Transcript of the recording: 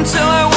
until I